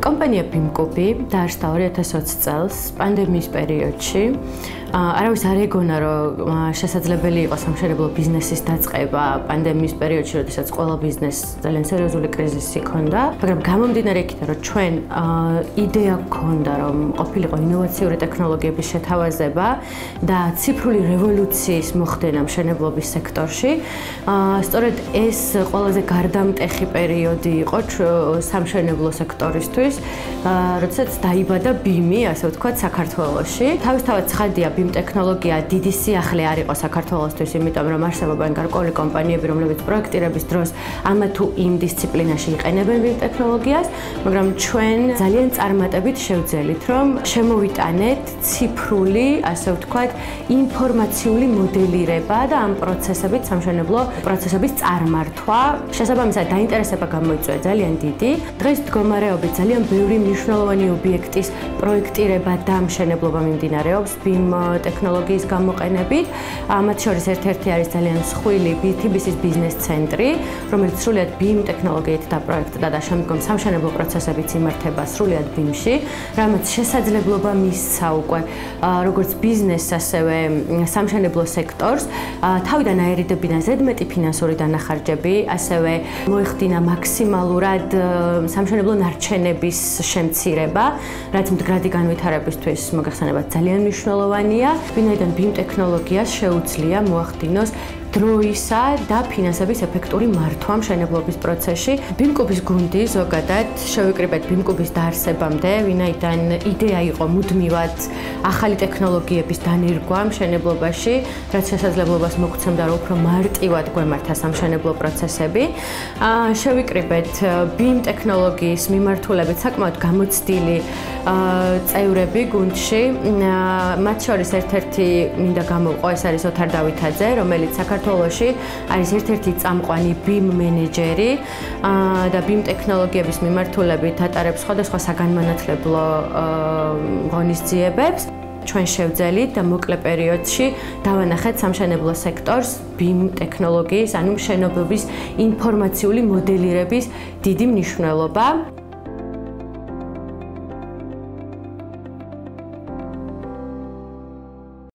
კომპანია BIMCOBI დაარსდა 2020 წელს პანდემიის პერიოდში. არავის არ ეგონა რომ შესაძლებელი იყო სამშენებლო ბიზნესის დაწყება პანდემიის პერიოდში, როდესაც ყველა ბიზნესს ძალიან სერიოზული კრიზისი ჰქონდა, მაგრამ გამომდინარე იქიდან რომ ჩვენ იდეა ჰქონდა რომ ყოფილიყო ინოვაციური ტექნოლოგიების შეთავაზება და ციფრული რევოლუციის მოხდენა მშენებლობის სექტორში, სწორედ ეს ყველაზე გარდამტეხი პერიოდი იყო სამშენებლო სექტორისთვის, როდესაც დაიბადა BIM-ი, ასე ვთქვათ, საქართველოში. თავისთავად ცხადია BIM ტექნოლოგია დიდი სიახლე არ იყო საქართველოსთვის, იმიტომ რომ არსებობენ გარკვეული კომპანიები, რომლებიც პროექტირების დროს ამა თუ იმ დისციპლინაში იყენებენ BIM ტექნოლოგიას, მაგრამ ჩვენ ძალიან წარმატებით შევძელით, რომ შემოვიტანეთ ციფრული, ასე ვთქვათ, ინფორმაციული მოდელირება და ამ პროცესებით სამშენებლო პროცესების წარმართვა. შესაბამისად, დაინტერესება გამოიწვია ძალიან დიდი. დღეს მდგომარეობით ძალიან ბევრი მნიშვნელოვანი ობიექტის პროექტირება და მშენებლობა მიმდინარეობს BIM ტექნოლოგიის გამოყენებით. მათ შორის ერთ-ერთი არის ძალიან მსხვილი BTBC-ის ბიზნეს ცენტრი, რომელიც სრულიად BIM ტექნოლოგიით დაპროექტდა და შემდგომ სამშენებლო პროცესებით იმართება სრულიად BIM-ში, რამაც შესაძლებლობა მისცა უკვე როგორც ბიზნესს, ასევე სამშენებლო სექტორს თავიდან აერიდებინა ზედმეტი ფინანსური დანახარჯები, ასევე მოეხდინა მაქსიმალურად სამშენებლო ნარჩენების შემცირება, რაც მდგრადი განვითარებისთვის მოგეხსენებათ ძალიან მნიშვნელოვანია. ვინაიდან BIM ტექნოლოგიას შეუძლია მოახდინოს დროისა და ფინანსების ეფექტური მართვა მშენებლობის პროცესში. BIM-კუბის გუნდი ზოგადად შევიკრიბეთ BIM-კუბის დაარსებამდე, ვინაიდან იდეა იყო მუდმივად ახალი ტექნოლოგიების დანერგვა მშენებლობაში, რაც შესაძლებლობას მოგცემდა რომ უფრო მარტივად გვემართა სამშენებლო პროცესები. აა შევიკრიბეთ BIM ტექნოლოგიის მიმართულებით საკმაოდ გამოცდილი აა წევრები გუნდში. მათ შორის ერთ-ერთი მინდა გამოვყო, ეს არის ოთარ დავითაძე, რომელიც საქართველოს საქართველოში არის ერთ-ერთი წამყვანი BIM მენეჯერი და BIM ტექნოლოგიების მიმართულებით ატარებს სხვადასხვა საგანმანათლებლო ღონისძიებებს. ჩვენ შევძელით და მოკლე პერიოდში დავანახეთ სამშენებლო სექტორს BIM ტექნოლოგიის, ანუ მშენებლობის ინფორმაციული მოდელირების დიდი მნიშვნელობა.